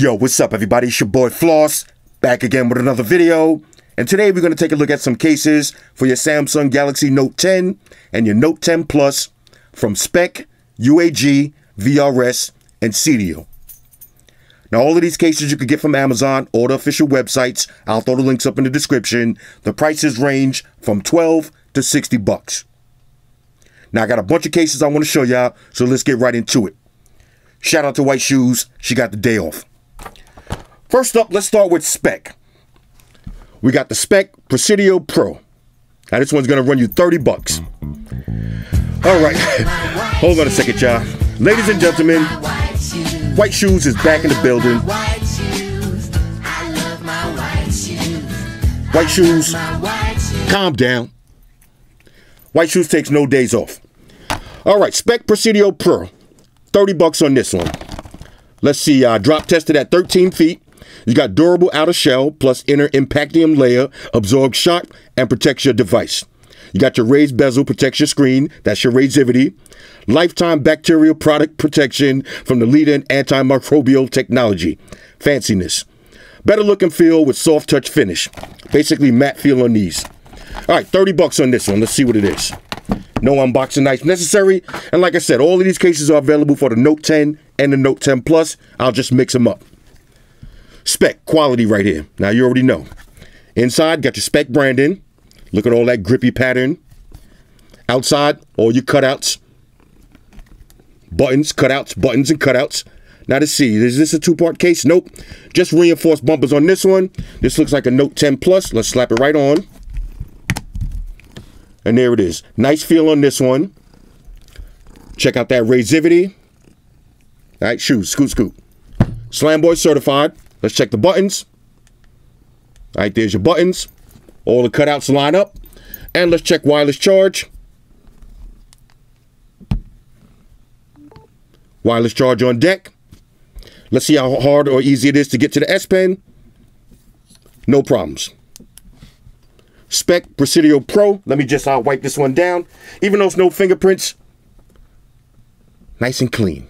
Yo, what's up, everybody? It's your boy Floss, back again with another video. And today we're going to take a look at some cases for your Samsung Galaxy Note 10 and your Note 10 Plus from Speck, UAG, VRS, and Seidio. Now, all of these cases you can get from Amazon or the official websites. I'll throw the links up in the description. The prices range from 12 to 60 bucks. Now, I got a bunch of cases I want to show y'all, so let's get right into it. Shout out to White Shoes. She got the day off. First up, let's start with Speck. We got the Speck Presidio Pro. Now this one's gonna run you 30 bucks. All right, hold on a second, y'all. Ladies and gentlemen, White Shoes is back in the building. White Shoes, calm down. White Shoes takes no days off. All right, Speck Presidio Pro, 30 bucks on this one. Let's see, uh, drop tested at 13 feet. You got durable outer shell plus inner impactium layer, absorbs shock and protects your device. You got your raised bezel, protects your screen. That's your Razivity. Lifetime bacterial product protection from the leading antimicrobial technology. Fanciness. Better look and feel with soft touch finish. Basically matte feel on these. All right, 30 bucks on this one. Let's see what it is. No unboxing knife necessary. And like I said, all of these cases are available for the Note 10 and the Note 10 Plus. I'll just mix them up. Speck quality right here. Now you already know. Inside, got your Speck branding. Look at all that grippy pattern. Outside, all your cutouts. Buttons, cutouts, buttons, and cutouts. Now to see, is this a two-part case? Nope. Just reinforced bumpers on this one. This looks like a Note 10 Plus. Let's slap it right on. And there it is. Nice feel on this one. Check out that Razivity. All right, shoes, scoot, scoot. Slamboy certified. Let's check the buttons. All right, there's your buttons. All the cutouts line up. And let's check wireless charge. Wireless charge on deck. Let's see how hard or easy it is to get to the S Pen. No problems. Speck Presidio Pro. Let me just uh, wipe this one down. Even though it's no fingerprints, nice and clean.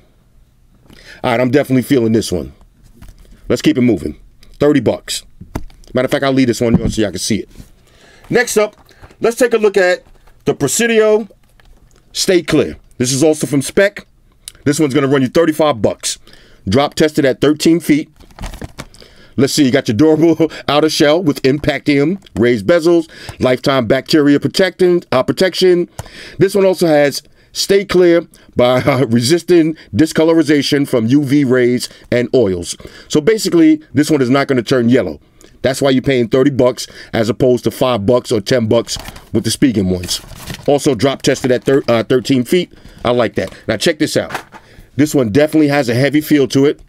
All right, I'm definitely feeling this one. Let's keep it moving. 30 bucks. Matter of fact, I'll leave this one here so y'all can see it. Next up, let's take a look at the Presidio Stay Clear. This is also from Speck. This one's going to run you 35 bucks. Drop tested at 13 feet. Let's see, you got your durable outer shell with Impactium, raised bezels, lifetime bacteria protecting, uh, protection. This one also has Stay clear by uh, resisting discolorization from UV rays and oils. So basically, this one is not going to turn yellow. That's why you're paying 30 bucks as opposed to 5 bucks or 10 bucks with the Spigen ones. Also drop tested at thir uh, 13 feet. I like that. Now check this out. This one definitely has a heavy feel to it.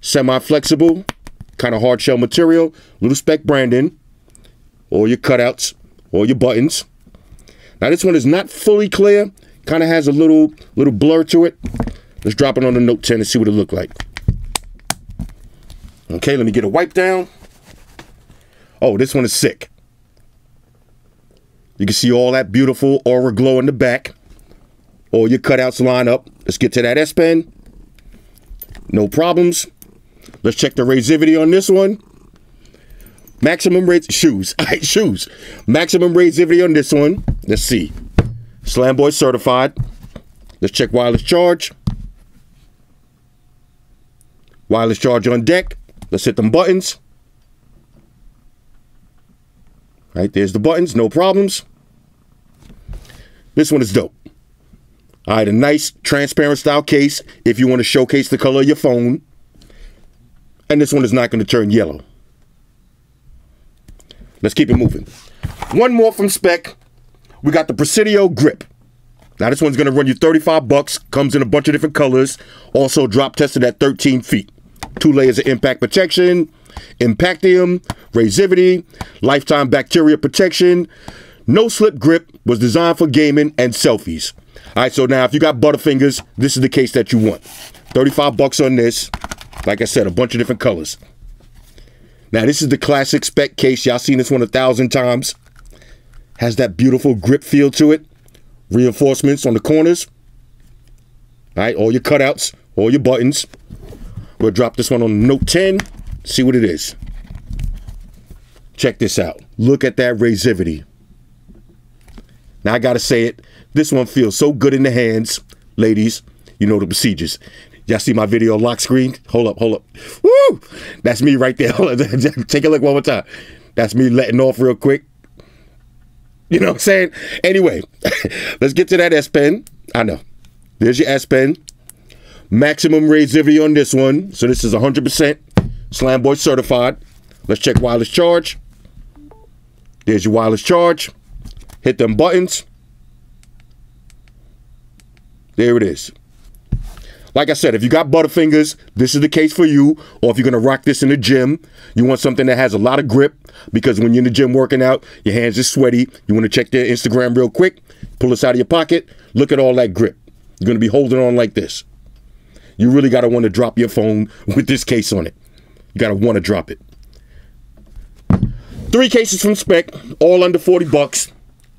Semi-flexible, kind of hard shell material, little Speck branding, all your cutouts, all your buttons. Now this one is not fully clear. Kind of has a little little blur to it. Let's drop it on the Note 10 and see what it look like. Okay, let me get a wipe down. Oh, this one is sick. You can see all that beautiful aura glow in the back. All your cutouts line up. Let's get to that S Pen. No problems. Let's check the Razivity on this one. Maximum rates shoes. Shoes. Maximum Razivity on this one. Let's see. Slamboy certified. Let's check wireless charge. Wireless charge on deck. Let's hit them buttons. Right, there's the buttons, no problems. This one is dope. All right, a nice transparent style case if you want to showcase the color of your phone. And this one is not going to turn yellow. Let's keep it moving. One more from Speck. We got the Presidio Grip. Now this one's gonna run you 35 bucks. Comes in a bunch of different colors. Also drop tested at 13 feet. Two layers of impact protection, Impactium, Razivity, lifetime bacteria protection. No slip grip was designed for gaming and selfies. All right, so now if you got Butterfingers, this is the case that you want. 35 bucks on this. Like I said, a bunch of different colors. Now this is the classic Speck case. Y'all seen this one a thousand times. Has that beautiful grip feel to it. Reinforcements on the corners. All right, all your cutouts, all your buttons. We'll drop this one on Note 10, see what it is. Check this out. Look at that razivity. Now I gotta say it, this one feels so good in the hands. Ladies, you know the procedures. Y'all see my video lock screen? Hold up, hold up. Woo! That's me right there. Take a look one more time. That's me letting off real quick. You know what I'm saying? Anyway, let's get to that S Pen. I know. There's your S Pen. Maximum razivity on this one. So this is 100% Slamboy certified. Let's check wireless charge. There's your wireless charge. Hit them buttons. There it is. Like I said, if you got Butterfingers, this is the case for you. Or if you're to rock this in the gym, you want something that has a lot of grip because when you're in the gym working out, your hands are sweaty. You want to check their Instagram real quick, pull this out of your pocket, look at all that grip. You're to be holding on like this. You really got to want to drop your phone with this case on it. You got to want to drop it. Three cases from Speck, all under 40 bucks.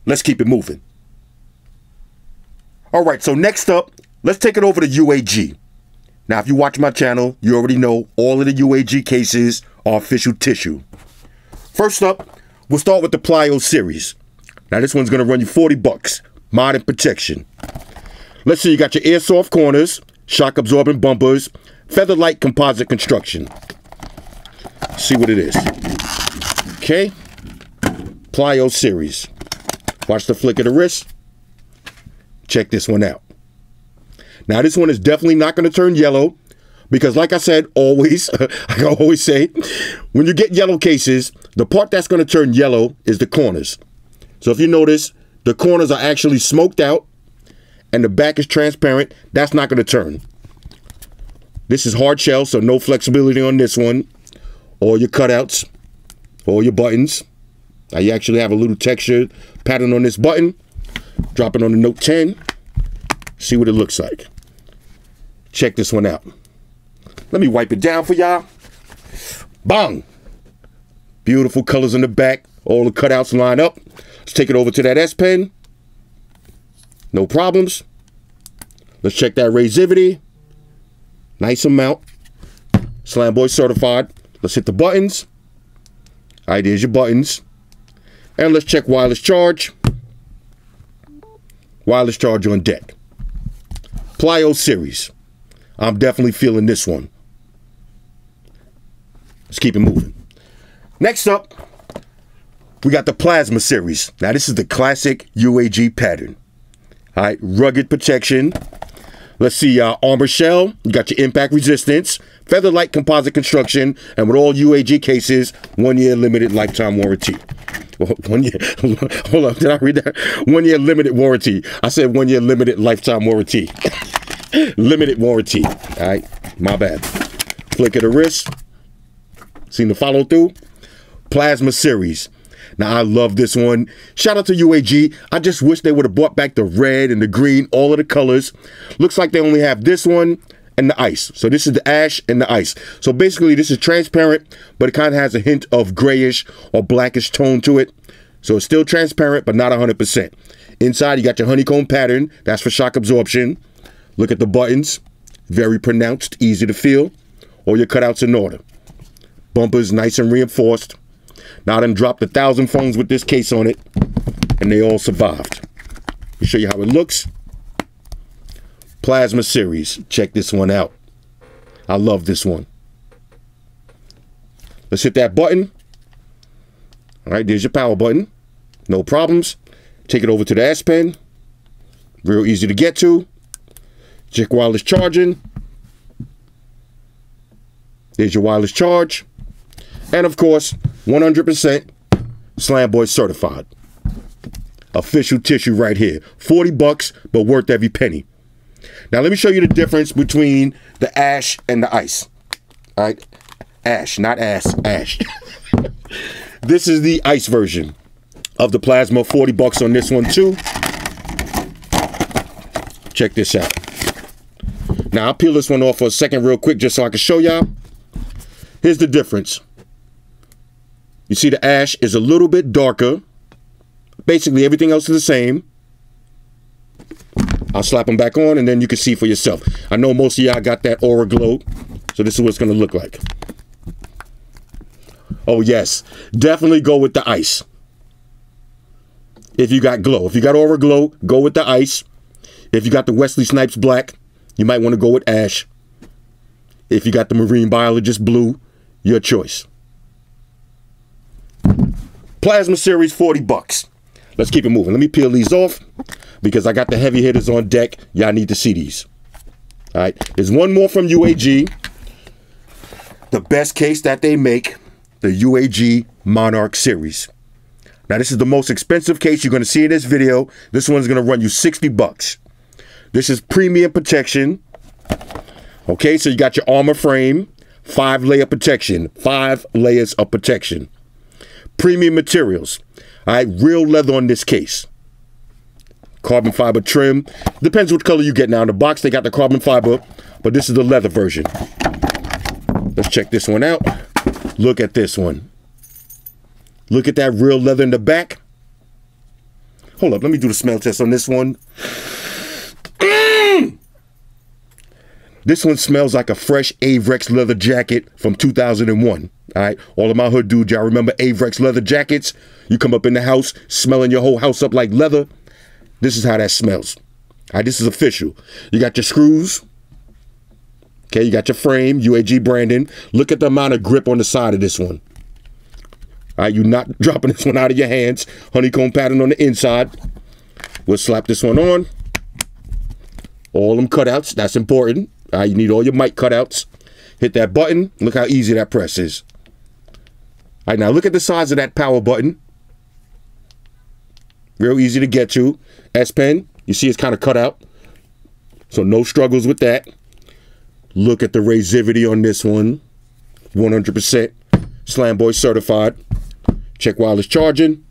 Let's keep it moving. All right, so next up, let's take it over to UAG. Now, if you watch my channel, you already know all of the UAG cases are official tissue. First up, we'll start with the Plyo series. Now, this one's going to run you 40 bucks. Modern protection. Let's see, you got your airsoft corners, shock absorbing bumpers, feather light composite construction. See what it is. Okay. Plyo series. Watch the flick of the wrist. Check this one out. Now, this one is definitely not going to turn yellow because, like I said, always, I always say, when you get yellow cases, the part that's going to turn yellow is the corners. So if you notice, the corners are actually smoked out and the back is transparent. That's not going to turn. This is hard shell, so no flexibility on this one. All your cutouts, all your buttons. Now you actually have a little texture pattern on this button. Drop it on the Note 10. See what it looks like. Check this one out. Let me wipe it down for y'all. Bang! Beautiful colors in the back. All the cutouts line up. Let's take it over to that S Pen. No problems. Let's check that razivity. Nice amount. Slamboy certified. Let's hit the buttons. All right, there's your buttons. And let's check wireless charge. Wireless charge on deck. Plyo series. I'm definitely feeling this one. Let's keep it moving. Next up, we got the Plasma series. Now, this is the classic UAG pattern. All right, rugged protection. Let's see, uh, armor shell. You got your impact resistance, feather light composite construction, and with all UAG cases, one year limited lifetime warranty. One year, hold on, did I read that? One year limited warranty. I said one year limited lifetime warranty. limited warranty. All right, my bad. Flick of the wrist. Seen the follow through? Plasma series. Now I love this one. Shout out to UAG. I just wish they would have brought back the red and the green, all of the colors. Looks like they only have this one and the ice. So this is the ash and the ice. So basically this is transparent, but it kind of has a hint of grayish or blackish tone to it. So it's still transparent, but not 100%. Inside you got your honeycomb pattern. That's for shock absorption. Look at the buttons. Very pronounced, easy to feel. All your cutouts in order. Bumpers nice and reinforced. Now I done dropped a thousand phones with this case on it, and they all survived. Let me show you how it looks. Plasma series. Check this one out. I love this one. Let's hit that button. All right, there's your power button. No problems. Take it over to the S Pen. Real easy to get to. Check wireless charging. There's your wireless charge. And of course, 100% Slam Slamboy certified. Official tissue right here. 40 bucks, but worth every penny. Now let me show you the difference between the ash and the ice. All right, ash, not ass, ash. this is the ice version of the plasma. 40 bucks on this one too. Check this out. Now I'll peel this one off for a second real quick just so I can show y'all. Here's the difference. You see the ash is a little bit darker. Basically everything else is the same. I'll slap them back on and then you can see for yourself. I know most of y'all got that aura glow. So this is what it's going to look like. Oh, yes. Definitely go with the ice. If you got glow. If you got aura glow, go with the ice. If you got the Wesley Snipes black, you might want to go with ash. If you got the marine biologist blue, your choice. Plasma series 40 bucks. Let's keep it moving. Let me peel these off because I got the heavy hitters on deck. Y'all need to see these. All right. There's one more from UAG. The best case that they make, the UAG Monarch series. Now, this is the most expensive case you're going to see in this video. This one's going to run you 60 bucks. This is premium protection. Okay, so you got your armor frame, five layer protection, five layers of protection. Premium materials. All right, real leather on this case. Carbon fiber trim. Depends what color you get now. In the box, they got the carbon fiber, but this is the leather version. Let's check this one out. Look at this one. Look at that real leather in the back. Hold up, let me do the smell test on this one. This one smells like a fresh Avirex leather jacket from 2001. All right, all of my hood dudes, y'all remember Avirex leather jackets? You come up in the house smelling your whole house up like leather. This is how that smells. All right, this is official. You got your screws. Okay, you got your frame, UAG branding. Look at the amount of grip on the side of this one. All right, you're not dropping this one out of your hands. Honeycomb pattern on the inside. We'll slap this one on. All them cutouts, that's important. All right, you need all your mic cutouts. Hit that button. Look how easy that press is. All right, now look at the size of that power button. Real easy to get to. S Pen, you see it's kind of cut out. So no struggles with that. Look at the razivity on this one. 100% Slamboy certified. Check wireless charging.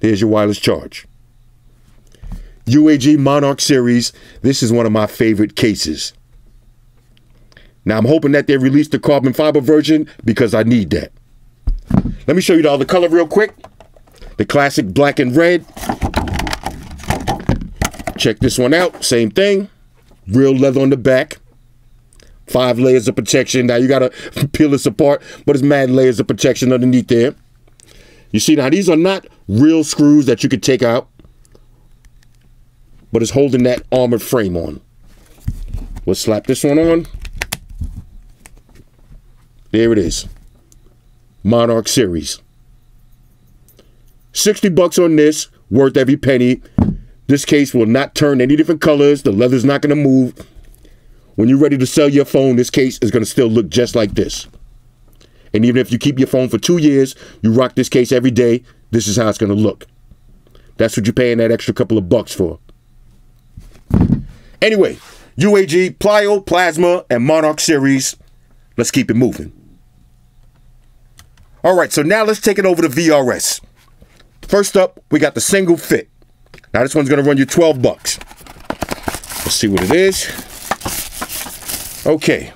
There's your wireless charge. UAG Monarch series. This is one of my favorite cases. Now I'm hoping that they release the carbon fiber version because I need that. Let me show you all the color real quick. The classic black and red. Check this one out. Same thing. Real leather on the back. Five layers of protection. Now you gotta peel this apart, but it's mad layers of protection underneath there. You see now these are not real screws that you could take out, but it's holding that armored frame on. We'll slap this one on. There it is. Monarch series. 60 bucks on this, worth every penny. This case will not turn any different colors. The leather's not going to move. When you're ready to sell your phone, this case is going to still look just like this. And even if you keep your phone for two years, you rock this case every day, this is how it's going to look. That's what you're paying that extra couple of bucks for. Anyway, UAG, Plyo, Plasma, and Monarch series. Let's keep it moving. All right, so now let's take it over to VRS. First up, we got the single fit. Now this one's gonna run you 12 bucks. Let's see what it is. Okay.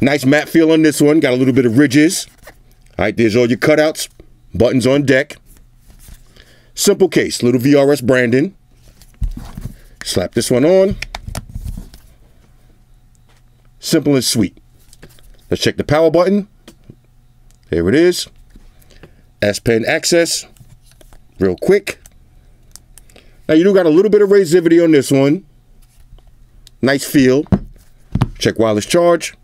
Nice matte feel on this one. Got a little bit of ridges. All right, there's all your cutouts. Buttons on deck. Simple case, little VRS branding. Slap this one on. Simple and sweet. Let's check the power button. There it is. S Pen access. Real quick. Now you do got a little bit of razivity on this one. Nice feel. Check wireless charge.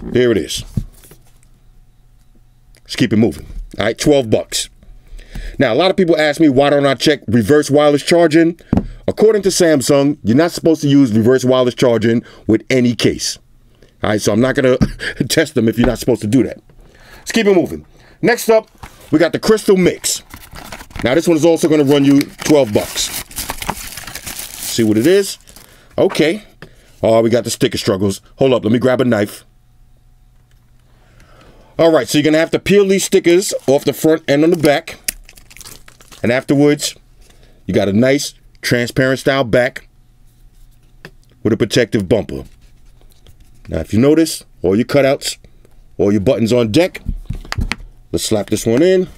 There it is. Let's keep it moving. All right, 12 bucks. Now, a lot of people ask me, why don't I check reverse wireless charging? According to Samsung, you're not supposed to use reverse wireless charging with any case. All right, so I'm not going to test them if you're not supposed to do that. Let's keep it moving. Next up, we got the Crystal Mixx. Now, this one is also going to run you 12 bucks. See what it is? Okay. Oh, we got the sticker struggles. Hold up, let me grab a knife. All right, so you're going to have to peel these stickers off the front and on the back. And afterwards, you got a nice transparent style back with a protective bumper. Now, if you notice, all your cutouts, all your buttons on deck. Let's slap this one in.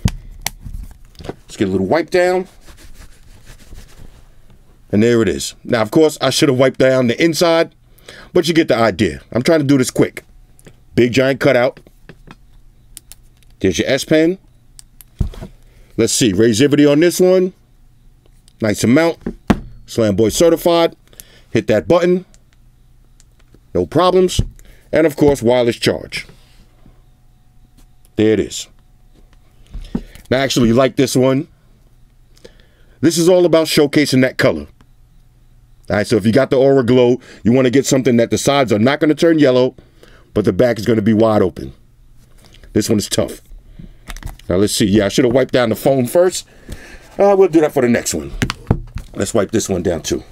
Let's get a little wipe down. And there it is. Now, of course, I should have wiped down the inside, but you get the idea. I'm trying to do this quick. Big giant cutout. There's your S Pen. Let's see, Razivity on this one. Nice amount. Slam Boy certified. Hit that button. No problems. And of course, wireless charge. There it is. Now, actually, you like this one. This is all about showcasing that color. All right, so if you got the Aura Glow, you want to get something that the sides are not going to turn yellow, but the back is going to be wide open. This one is tough. Now, let's see. Yeah, I should have wiped down the phone first. Uh, we'll do that for the next one. Let's wipe this one down too.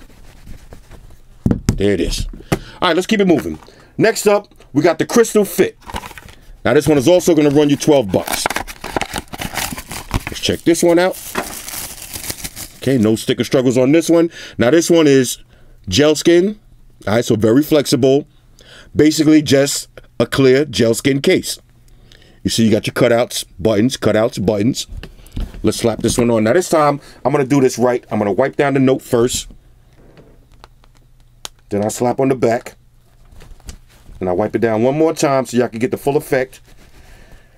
There it is. All right, let's keep it moving. Next up, we got the Crystal Fit. Now, this one is also going to run you 12 bucks. Let's check this one out. Okay, no sticker struggles on this one. Now, this one is gel skin. All right, so very flexible. Basically, just a clear gel skin case. You see, you got your cutouts, buttons, cutouts, buttons. Let's slap this one on. Now, this time, I'm going to do this right. I'm going to wipe down the note first. Then I slap on the back. And I wipe it down one more time so y'all can get the full effect.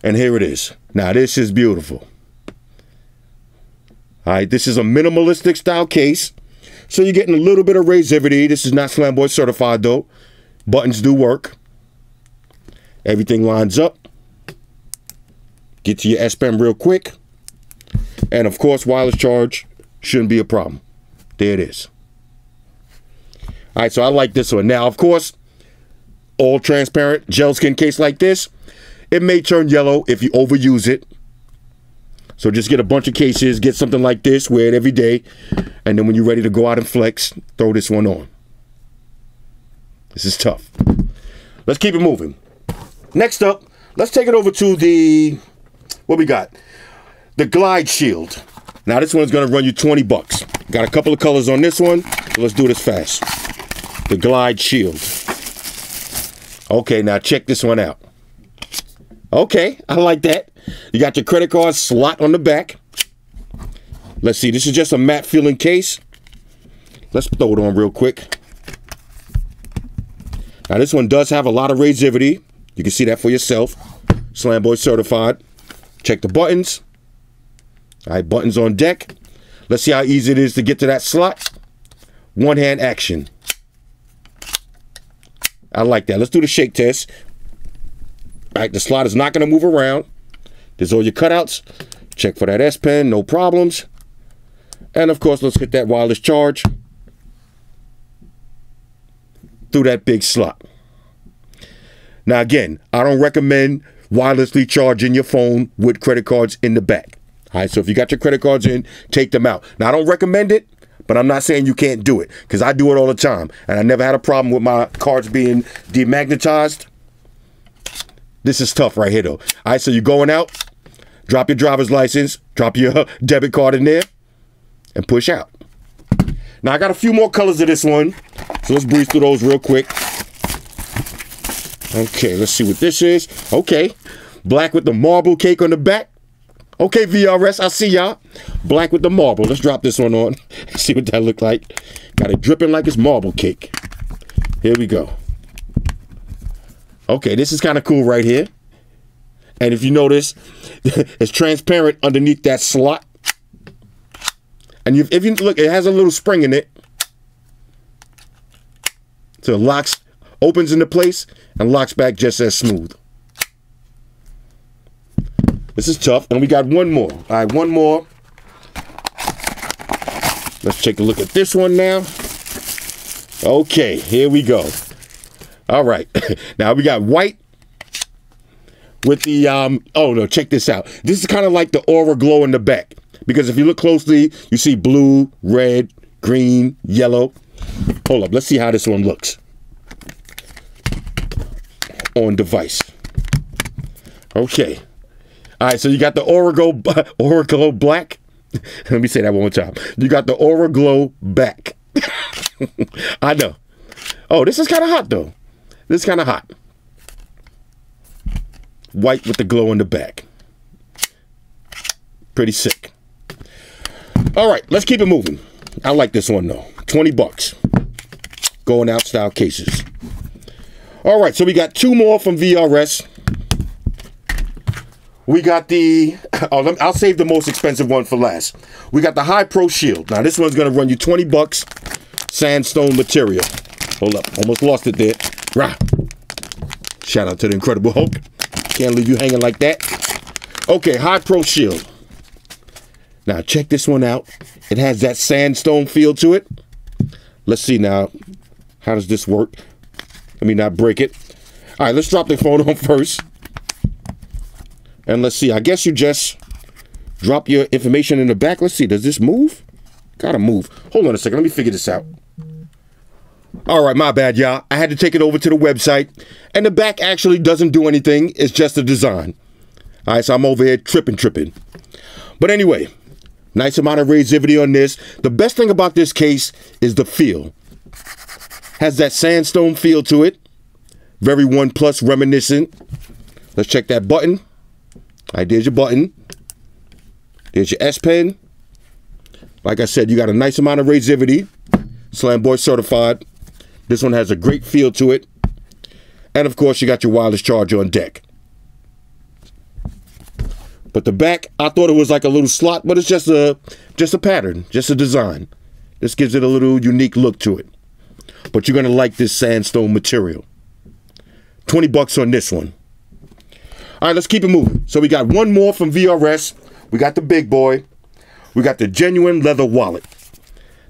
And here it is. Now, this is beautiful. All right, this is a minimalistic style case. So you're getting a little bit of razivity. This is not Slamboy certified though. Buttons do work. Everything lines up. Get to your S Pen real quick. And of course, wireless charge shouldn't be a problem. There it is. All right, so I like this one. Now, of course, all transparent gel skin case like this, it may turn yellow if you overuse it. So just get a bunch of cases, get something like this, wear it every day, and then when you're ready to go out and flex, throw this one on. This is tough. Let's keep it moving. Next up, let's take it over to the, what we got? The Glide Shield. Now this one's gonna run you 20 bucks. Got a couple of colors on this one, so let's do this fast. The Glide Shield. Okay, now check this one out. Okay, I like that. You got your credit card slot on the back. Let's see, this is just a matte feeling case. Let's throw it on real quick. Now this one does have a lot of razivity. You can see that for yourself. Slamboy certified. Check the buttons. All right, buttons on deck. Let's see how easy it is to get to that slot. One hand action. I like that. Let's do the shake test. All right, the slot is not going to move around. There's all your cutouts. Check for that S Pen, no problems. And of course, let's hit that wireless charge through that big slot. Now, again, I don't recommend wirelessly charging your phone with credit cards in the back. All right, so if you got your credit cards in, take them out. Now, I don't recommend it, but I'm not saying you can't do it because I do it all the time. And I never had a problem with my cards being demagnetized. This is tough right here, though. All right, so you're going out, drop your driver's license, drop your debit card in there, and push out. Now, I got a few more colors of this one, so let's breeze through those real quick. Okay, let's see what this is. Okay, black with the marble cake on the back. Okay, VRS, I see y'all. Black with the marble. Let's drop this one on. see what that look like. Got it dripping like it's marble cake. Here we go. Okay, this is kind of cool right here. And if you notice, it's transparent underneath that slot. And if you look, it has a little spring in it. So it locks, opens into place and locks back just as smooth. This is tough. And we got one more. All right, one more. Let's take a look at this one now. Okay, here we go. All right. now we got white with the, um, oh no, check this out. This is kind of like the aura glow in the back. Because if you look closely, you see blue, red, green, yellow. Hold up, let's see how this one looks on device. Okay. All right, so you got the Aura Glow, Aura Glow Black. Let me say that one more time. You got the Aura Glow back. I know. Oh, this is kind of hot though. This is kind of hot. White with the glow in the back. Pretty sick. All right, let's keep it moving. I like this one though. 20 bucks. going out style cases. All right, so we got two more from VRS. We got the, oh, I'll save the most expensive one for last. We got the High Pro Shield. Now, this one's to run you 20 bucks, sandstone material. Hold up, almost lost it there. Rah. Shout out to the Incredible Hulk. Can't leave you hanging like that. Okay, High Pro Shield. Now, check this one out. It has that sandstone feel to it. Let's see now. How does this work? Let me not break it. All right, let's drop the phone on first. And let's see. I guess you just drop your information in the back. Let's see. Does this move? Gotta move. Hold on a second. Let me figure this out. All right, my bad, y'all. I had to take it over to the website. And the back actually doesn't do anything. It's just a design. All right, so I'm over here tripping, tripping. But anyway, nice amount of reactivity on this. The best thing about this case is the feel. Has that sandstone feel to it. Very One Plus reminiscent. Let's check that button. Right, there's your button. There's your S Pen. Like I said, you got a nice amount of reactivity. Slam Boy certified. This one has a great feel to it. And of course, you got your wireless charger on deck. But the back, I thought it was like a little slot, but it's just a just a pattern, just a design. This gives it a little unique look to it but you're going to like this sandstone material. 20 bucks on this one. All right, let's keep it moving. So we got one more from VRS. We got the big boy. We got the genuine leather wallet.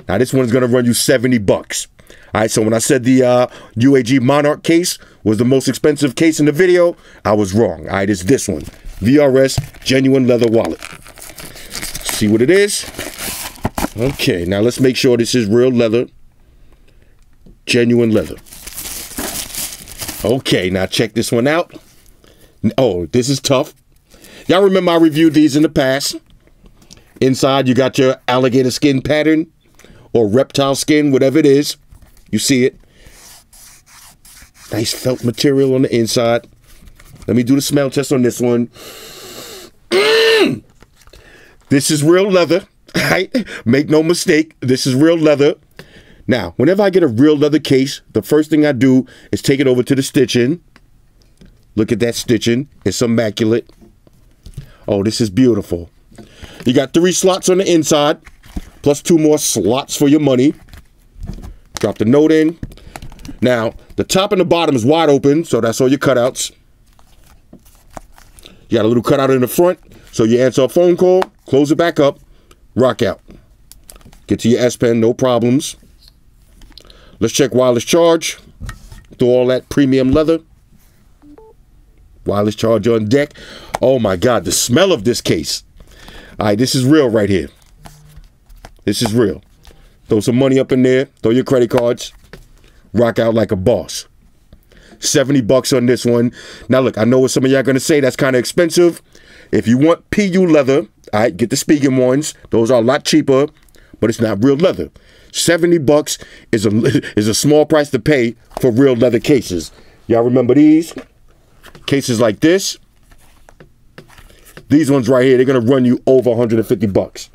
Now this one's going to run you 70 bucks. All right, so when I said the uh, UAG Monarch case was the most expensive case in the video, I was wrong. All right, it's this one. VRS Genuine Leather Wallet. See what it is? Okay, now let's make sure this is real leather genuine leather. Okay, now check this one out. Oh, this is tough. Y'all remember I reviewed these in the past. Inside, you got your alligator skin pattern or reptile skin, whatever it is. You see it. Nice felt material on the inside. Let me do the smell test on this one. Mm! This is real leather. Right? Make no mistake. This is real leather. Now, whenever I get a real leather case, the first thing I do is take it over to the stitching. Look at that stitching. It's immaculate. Oh, this is beautiful. You got three slots on the inside, plus two more slots for your money. Drop the note in. Now, the top and the bottom is wide open, so that's all your cutouts. You got a little cutout in the front, so you answer a phone call, close it back up, rock out. Get to your S Pen, no problems. Let's check wireless charge. Through all that premium leather. Wireless charge on deck. Oh my God, the smell of this case. All right, this is real right here. This is real. Throw some money up in there. Throw your credit cards. Rock out like a boss. 70 bucks on this one. Now look, I know what some of y'all gonna say that's kind of expensive. If you want PU leather, all right, get the Spigen ones. Those are a lot cheaper, but it's not real leather. 70 bucks is a is a small price to pay for real leather cases. Y'all remember these? Cases like this. These ones right here, they're gonna run you over 150 bucks.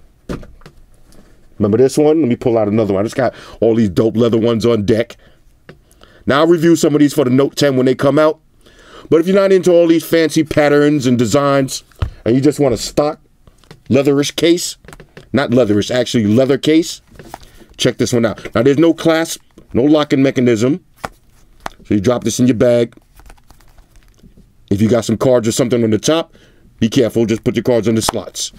Remember this one? Let me pull out another one. I just got all these dope leather ones on deck. Now I'll review some of these for the Note 10 when they come out. But if you're not into all these fancy patterns and designs, and you just want a stock leatherish case, not leatherish, actually leather case, Check this one out. Now, there's no clasp, no locking mechanism. So you drop this in your bag. If you got some cards or something on the top, be careful. Just put your cards in the slots.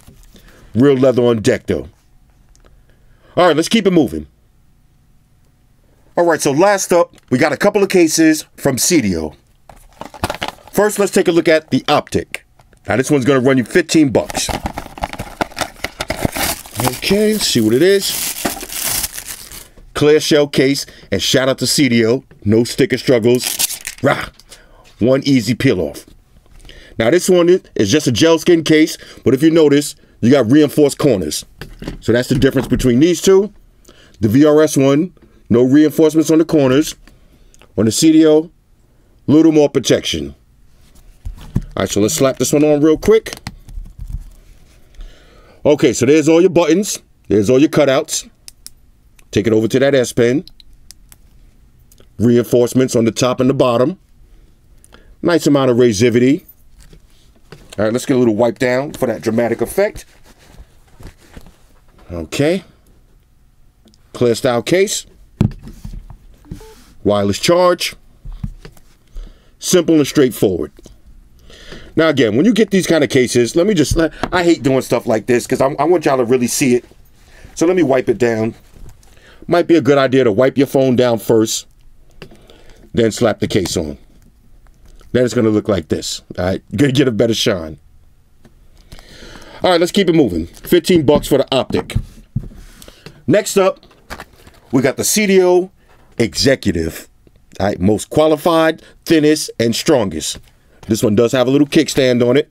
Real leather on deck, though. All right, let's keep it moving. All right, so last up, we got a couple of cases from Seidio. First, let's take a look at the Optic. Now, this one's going to run you 15 bucks. Okay, let's see what it is clear shell case, and shout out to Seidio, no sticker struggles. Rah! One easy peel off. Now this one is just a gel skin case, but if you notice, you got reinforced corners. So that's the difference between these two. The VRS one, no reinforcements on the corners. On the Seidio, a little more protection. All right, so let's slap this one on real quick. Okay, so there's all your buttons. There's all your cutouts. Take it over to that S Pen. Reinforcements on the top and the bottom. Nice amount of razivity. All right, let's get a little wipe down for that dramatic effect. Okay. Clear style case. Wireless charge. Simple and straightforward. Now again, when you get these kind of cases, let me just, I hate doing stuff like this because I want y'all to really see it. So let me wipe it down. Might be a good idea to wipe your phone down first, then slap the case on. Then it's going to look like this. All right, going to get a better shine. All right, let's keep it moving. 15 bucks for the optic. Next up, we got the Seidio Executive. All right, most qualified, thinnest, and strongest. This one does have a little kickstand on it.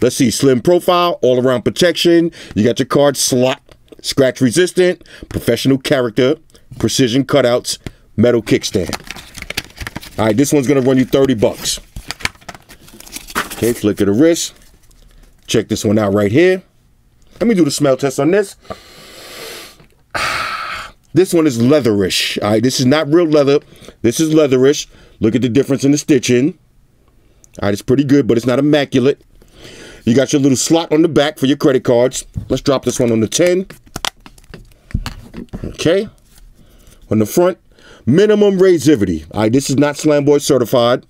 Let's see, slim profile, all around protection. You got your card slot, scratch resistant, professional character, precision cutouts, metal kickstand. All right, this one's gonna run you 30 bucks. Okay, flick of the wrist. Check this one out right here. Let me do the smell test on this. This one is leatherish. All right, this is not real leather. This is leatherish. Look at the difference in the stitching. All right, it's pretty good, but it's not immaculate. You got your little slot on the back for your credit cards. Let's drop this one on the 10. Okay. On the front, minimum razivity. All right, this is not Slam Boy certified.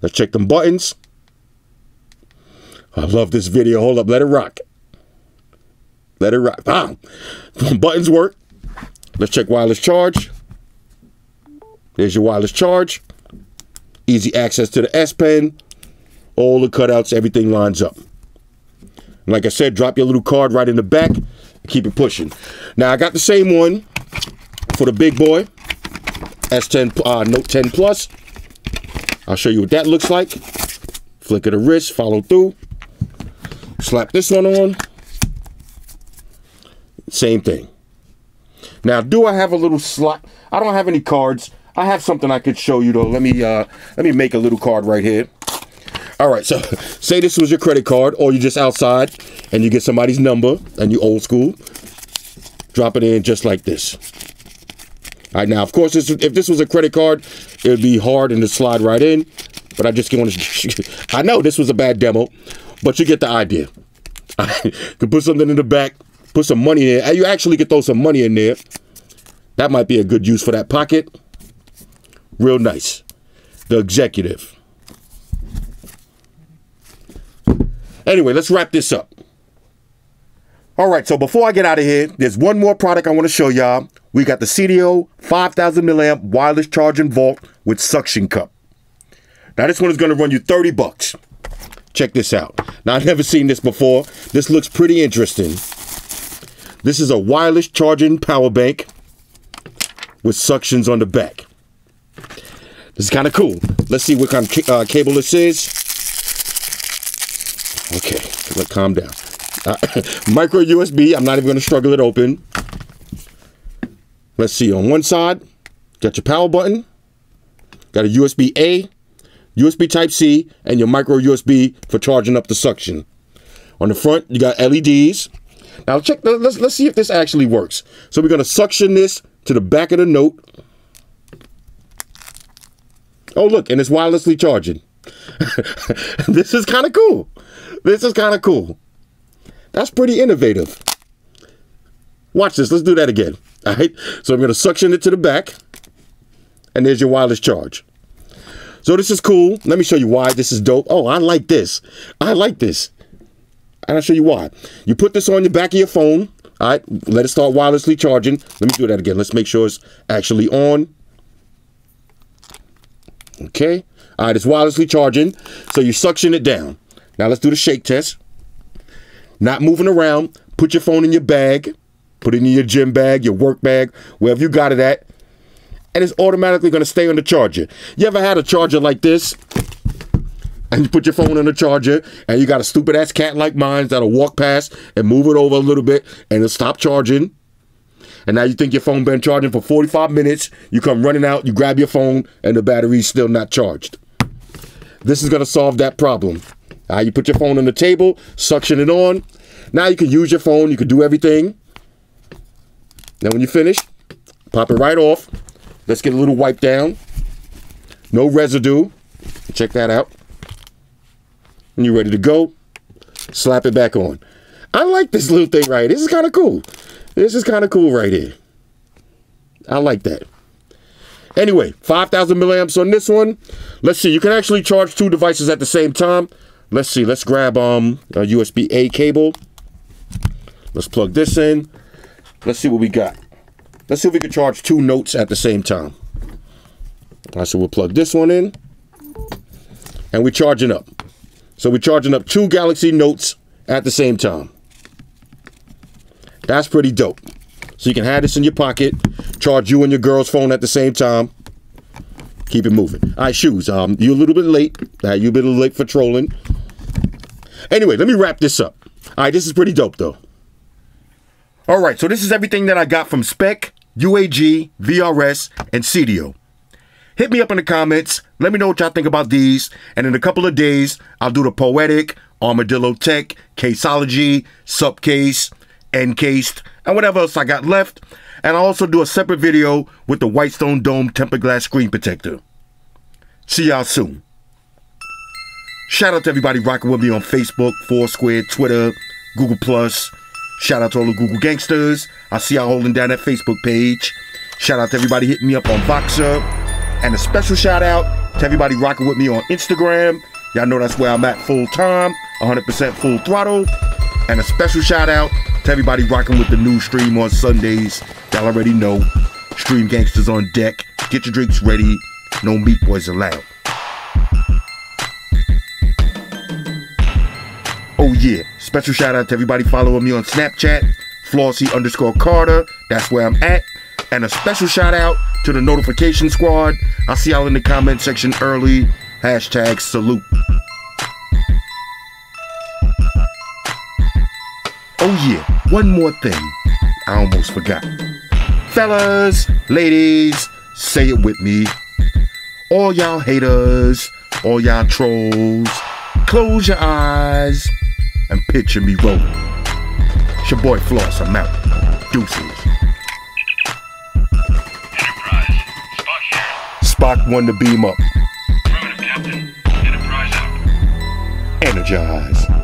Let's check them buttons. I love this video. Hold up, let it rock. Let it rock. Ah, buttons work. Let's check wireless charge. There's your wireless charge. Easy access to the S Pen. All the cutouts, everything lines up. Like I said, drop your little card right in the back. Keep it pushing. Now, I got the same one for the big boy. S10 uh, Note 10 Plus. I'll show you what that looks like. Flick of the wrist, follow through. Slap this one on. Same thing. Now, do I have a little slot? I don't have any cards. I have something I could show you though. Let me uh, let me make a little card right here. All right, so say this was your credit card, or you're just outside and you get somebody's number and you old school. Drop it in just like this. All right, now of course, this, if this was a credit card, it would be hard and to slide right in. But I just want to. I know this was a bad demo, but you get the idea. I could put something in the back, put some money in. there. You actually could throw some money in there. That might be a good use for that pocket. Real nice. The executive. Anyway, let's wrap this up. All right, so before I get out of here, there's one more product I want to show y'all. We got the Seidio 5000 milliamp wireless charging vault with suction cup. Now this one is going to run you 30 bucks. Check this out. Now I've never seen this before. This looks pretty interesting. This is a wireless charging power bank with suctions on the back. This is kind of cool. Let's see what kind of uh, cable this is. Okay, let calm down. Uh, micro USB. I'm not even going to struggle it open. Let's see. On one side, got your power button. Got a USB A, USB Type C, and your micro USB for charging up the suction. On the front, you got LEDs. Now check. Let's let's see if this actually works. So we're going to suction this to the back of the note. Oh, look, and it's wirelessly charging. this is kind of cool. This is kind of cool. That's pretty innovative. Watch this. Let's do that again. All right. So I'm going to suction it to the back. And there's your wireless charge. So this is cool. Let me show you why this is dope. Oh, I like this. I like this. And I'll show you why. You put this on the back of your phone. All right. Let it start wirelessly charging. Let me do that again. Let's make sure it's actually on. Okay. All right, it's wirelessly charging. So you suction it down. Now let's do the shake test. Not moving around. Put your phone in your bag. Put it in your gym bag, your work bag, wherever you got it at. And it's automatically going to stay on the charger. You ever had a charger like this? And you put your phone on the charger, and you got a stupid ass cat like mine that'll walk past and move it over a little bit, and it'll stop charging and now you think your phone been charging for 45 minutes, you come running out, you grab your phone, and the battery's still not charged. This is going to solve that problem. Uh, you put your phone on the table, suction it on. Now you can use your phone, you can do everything. Now when you finish, pop it right off. Let's get a little wipe down. No residue. Check that out. And you're ready to go. Slap it back on. I like this little thing right. here. This is kind of cool. This is kind of cool right here. I like that. Anyway, 5,000 milliamps on this one. Let's see. You can actually charge two devices at the same time. Let's see. Let's grab um a USB-A cable. Let's plug this in. Let's see what we got. Let's see if we can charge two notes at the same time. All right, so we'll plug this one in. And we're charging up. So we're charging up two Galaxy Notes at the same time. That's pretty dope. So you can have this in your pocket, charge you and your girl's phone at the same time. Keep it moving. All right, shoes. Um, you're a little bit late. Uh, you're a little late for trolling. Anyway, let me wrap this up. All right, this is pretty dope though. All right, so this is everything that I got from Speck, UAG, VRS, and Seidio. Hit me up in the comments. Let me know what y'all think about these. And in a couple of days, I'll do the Poetic, ArmadilloTek, Caseology, Supcase, Encased, and whatever else I got left. And I'll also do a separate video with the Whitestone Dome tempered glass screen protector. See y'all soon. Shout out to everybody rocking with me on Facebook, Foursquare, Twitter, Google Plus. Shout out to all the Google gangsters. I see y'all holding down that Facebook page. Shout out to everybody hitting me up on Voxer. And a special shout out to everybody rocking with me on Instagram. Y'all know that's where I'm at full time, 100% full throttle. And a special shout out to everybody rocking with the new stream on Sundays. Y'all already know. Stream Gangsters on deck. Get your drinks ready. No meat boys allowed. Yeah. Special shout out to everybody following me on Snapchat. Flossy underscore Carter. That's where I'm at. And a special shout out to the notification squad. I'll see y'all in the comment section early. Hashtag salute. Oh yeah, one more thing. I almost forgot. Fellas, ladies, say it with me. All y'all haters, all y'all trolls, close your eyes and picture me rolling. It's your boy Floss, I'm out. Deuces. Enterprise. Spock here. Spock won the beam up. Captain. Enterprise out. Energize.